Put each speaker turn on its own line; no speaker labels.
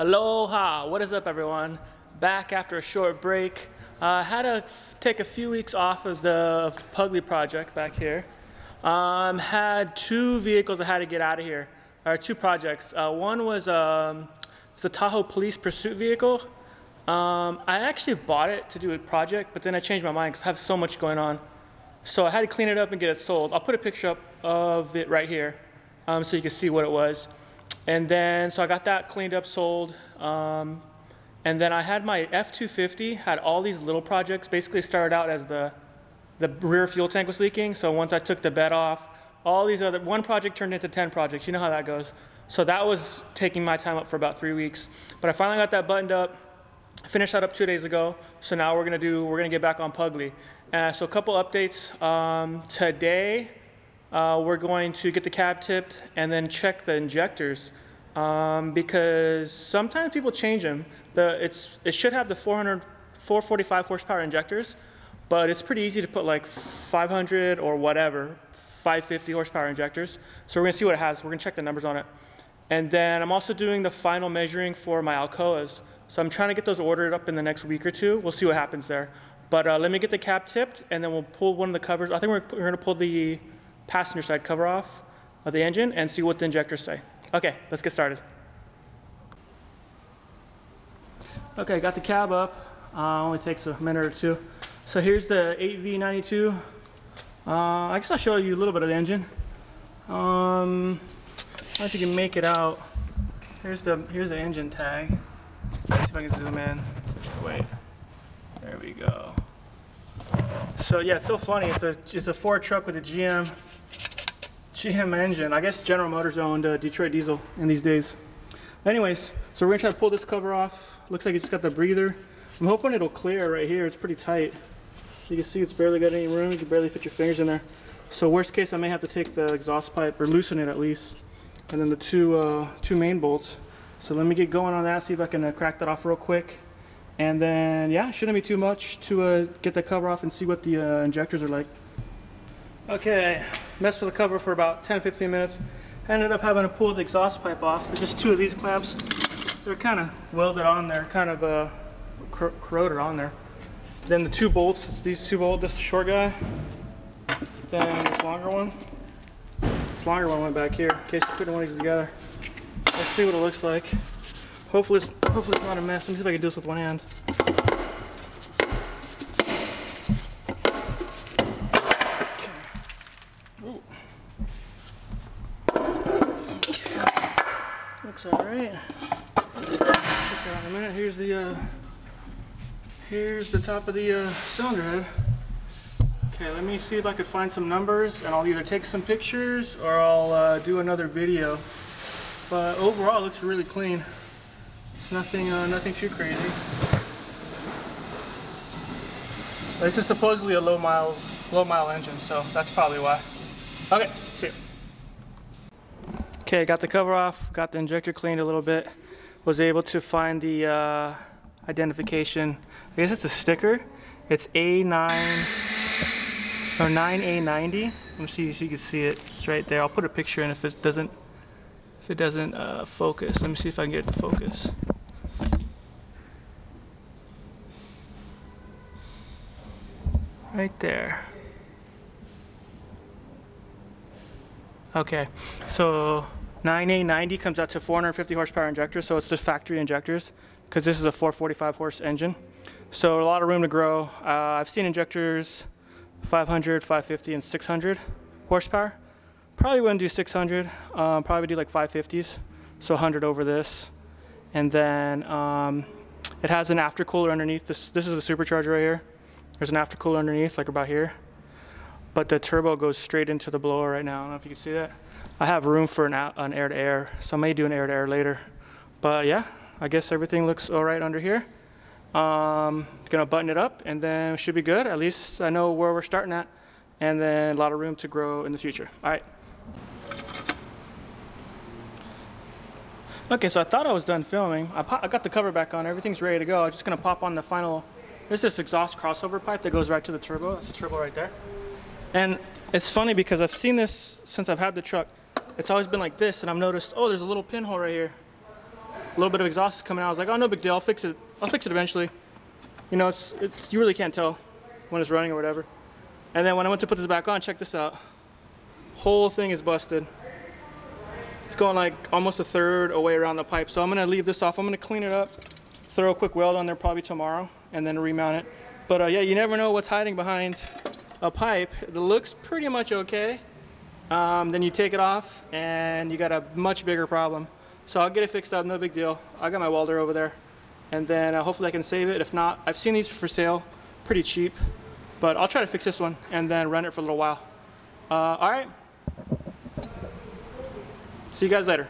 Aloha, what is up everyone? Back after a short break. I uh, had to take a few weeks off of the Pugly project back here. Um, had two vehicles I had to get out of here, or two projects. Uh, one was, um, was a Tahoe police pursuit vehicle. Um, I actually bought it to do a project, but then I changed my mind because I have so much going on. So I had to clean it up and get it sold. I'll put a picture up of it right here um, so you can see what it was. And then, so I got that cleaned up, sold. Um, and then I had my F-250, had all these little projects, basically started out as the, the rear fuel tank was leaking. So once I took the bed off, all these other, one project turned into 10 projects. You know how that goes. So that was taking my time up for about three weeks. But I finally got that buttoned up, finished that up two days ago. So now we're gonna do, we're gonna get back on Pugly. Uh, so a couple updates. Um, today, uh, we're going to get the cab tipped and then check the injectors um, because sometimes people change them. The, it's, it should have the 400, 445 horsepower injectors, but it's pretty easy to put like 500 or whatever, 550 horsepower injectors. So we're gonna see what it has. We're gonna check the numbers on it. And then I'm also doing the final measuring for my Alcoas. So I'm trying to get those ordered up in the next week or two. We'll see what happens there. But uh, let me get the cap tipped and then we'll pull one of the covers. I think we're, we're gonna pull the passenger side cover off of the engine and see what the injectors say. Okay, let's get started. Okay, got the cab up. Uh, only takes a minute or two. So here's the 8V92. Uh, I guess I'll show you a little bit of the engine. Um, I don't know if you can make it out. Here's the here's the engine tag. Let's see if I can zoom in. Wait. There we go. So yeah, it's so funny. It's a it's a Ford truck with a GM GM engine. I guess General Motors owned uh, Detroit Diesel in these days. Anyways, so we're gonna try to pull this cover off. Looks like it's got the breather. I'm hoping it'll clear right here. It's pretty tight. So you can see it's barely got any room. You can barely fit your fingers in there. So worst case, I may have to take the exhaust pipe or loosen it at least. And then the two, uh, two main bolts. So let me get going on that, see if I can uh, crack that off real quick. And then, yeah, shouldn't be too much to uh, get the cover off and see what the uh, injectors are like. Okay, messed with the cover for about 10-15 minutes. Ended up having to pull the exhaust pipe off. There's just two of these clamps. They're kind of welded on there, kind of uh, corroded on there. Then the two bolts, it's these two bolts, this short guy. Then this longer one. This longer one went back here, in case putting one of these together. Let's see what it looks like. Hopefully it's, hopefully it's not a mess. Let me see if I can do this with one hand. looks all right. Check out a minute. Here's the here's the top of the uh, cylinder head. Okay, let me see if I could find some numbers, and I'll either take some pictures or I'll uh, do another video. But overall, it looks really clean. It's nothing, uh, nothing too crazy. This is supposedly a low miles, low mile engine, so that's probably why. Okay, see you. Okay, got the cover off, got the injector cleaned a little bit, was able to find the uh, identification. I guess it's a sticker. It's A9 or 9A90. Let me see so you can see it. It's right there. I'll put a picture in if it doesn't it doesn't uh, focus. Let me see if I can get it to focus. Right there. Okay, so 9A90 comes out to 450 horsepower injectors, so it's the factory injectors, because this is a 445 horse engine. So a lot of room to grow. Uh, I've seen injectors 500, 550, and 600 horsepower. Probably wouldn't do 600, um, probably do like 550s, so 100 over this. And then um, it has an aftercooler underneath. This, this is the supercharger right here. There's an aftercooler underneath, like about here. But the turbo goes straight into the blower right now. I don't know if you can see that. I have room for an, an air to air, so I may do an air to air later. But yeah, I guess everything looks all right under here. Um, gonna button it up and then should be good. At least I know where we're starting at and then a lot of room to grow in the future. All right. Okay, so I thought I was done filming. I, I, got the cover back on, everything's ready to go. I'm just gonna pop on the final, there's this exhaust crossover pipe that goes right to the turbo. That's the turbo right there. And it's funny because I've seen this since I've had the truck it's always been like this and I've noticed, oh, there's a little pinhole right here. a little bit of exhaust is coming out. I was like, oh, no big deal. I'll fix it. I'll fix it eventually. You know, it's, it's you really can't tell when it's running or whatever. And then when I went to put this back on, check this out. Whole thing is busted. It's going like almost a third away around the pipe. So I'm gonna leave this off. I'm gonna clean it up, throw a quick weld on there probably tomorrow, and then remount it. But uh, yeah, you never know what's hiding behind a pipe that looks pretty much okay. Um, then you take it off and you got a much bigger problem. So I'll get it fixed up, no big deal. I got my welder over there. And then uh, hopefully I can save it. If not, I've seen these for sale, pretty cheap. But I'll try to fix this one and then run it for a little while. Uh, all right. See you guys later.